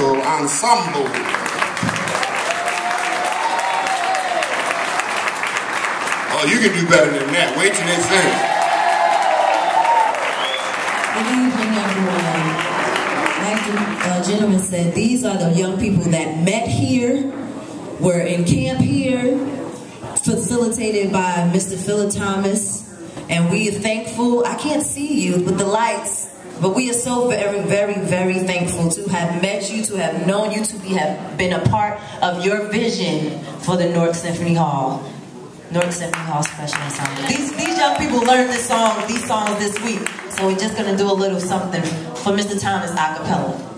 Ensemble. Oh, you can do better than that. Wait till they finish. Good evening, everyone. Like the uh, gentleman said, these are the young people that met here, were in camp here, facilitated by Mr. Philip Thomas, and we are thankful. I can't see you with the lights, but we are so very, very, very thankful to have met you, to have known you, to be, have been a part of your vision for the Newark Symphony Hall. Newark Symphony Hall Special Ensemble. These, these young people learned this song, these songs this week, so we're just gonna do a little something for Mr. Thomas a cappella.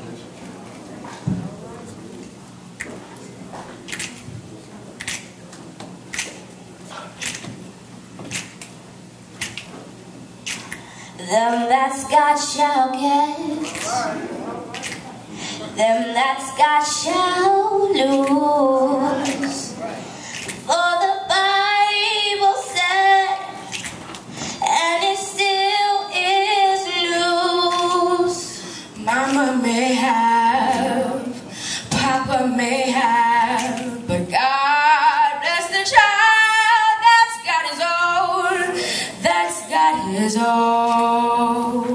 Them that's got shall get. Them that's got shall lose. Got his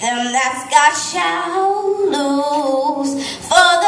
them that's got shall lose. For the